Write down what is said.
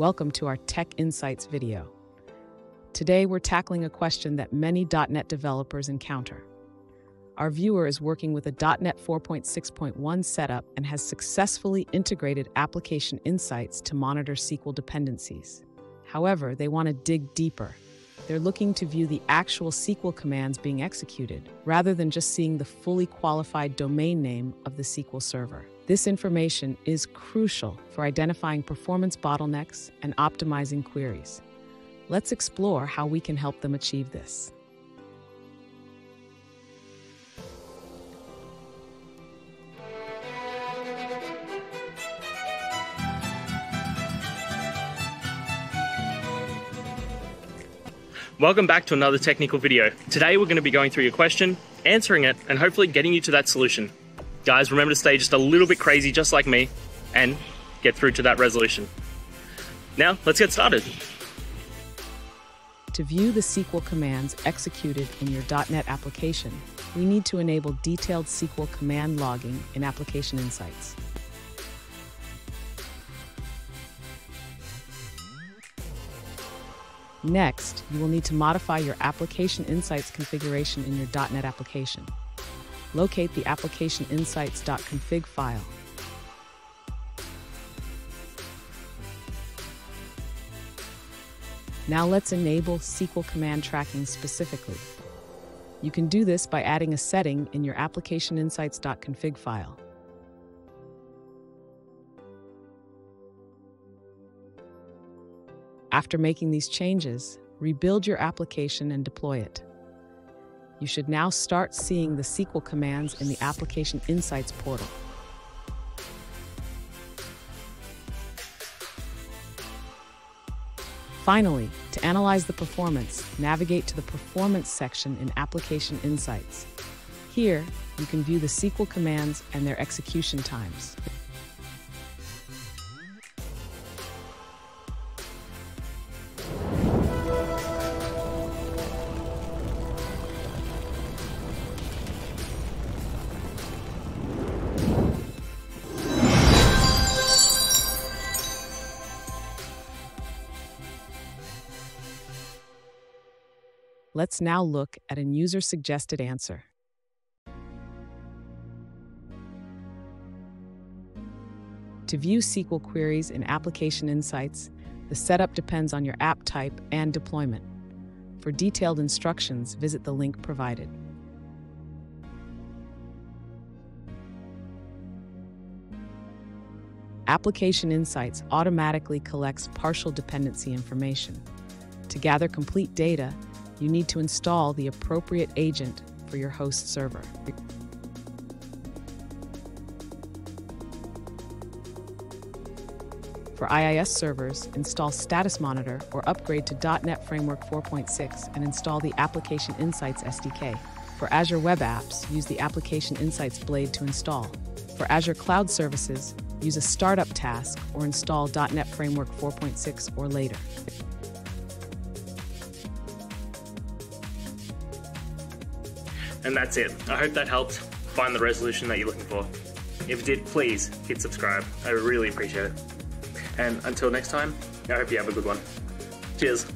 Welcome to our Tech Insights video. Today we're tackling a question that many .NET developers encounter. Our viewer is working with a .NET 4.6.1 setup and has successfully integrated application insights to monitor SQL dependencies. However, they want to dig deeper. They're looking to view the actual SQL commands being executed, rather than just seeing the fully qualified domain name of the SQL server. This information is crucial for identifying performance bottlenecks and optimizing queries. Let's explore how we can help them achieve this. Welcome back to another technical video. Today we're going to be going through your question, answering it, and hopefully getting you to that solution. Guys, remember to stay just a little bit crazy just like me and get through to that resolution. Now, let's get started. To view the SQL commands executed in your .NET application, we need to enable detailed SQL command logging in Application Insights. Next, you will need to modify your Application Insights configuration in your .NET application. Locate the Application Insights.config file. Now let's enable SQL command tracking specifically. You can do this by adding a setting in your Application Insights.config file. After making these changes, rebuild your application and deploy it. You should now start seeing the SQL commands in the Application Insights portal. Finally, to analyze the performance, navigate to the Performance section in Application Insights. Here, you can view the SQL commands and their execution times. Let's now look at a user-suggested answer. To view SQL queries in Application Insights, the setup depends on your app type and deployment. For detailed instructions, visit the link provided. Application Insights automatically collects partial dependency information. To gather complete data, you need to install the appropriate agent for your host server. For IIS servers, install Status Monitor or upgrade to .NET Framework 4.6 and install the Application Insights SDK. For Azure Web Apps, use the Application Insights Blade to install. For Azure Cloud Services, use a startup task or install .NET Framework 4.6 or later. And that's it. I hope that helped find the resolution that you're looking for. If it did, please hit subscribe. I really appreciate it. And until next time, I hope you have a good one. Cheers.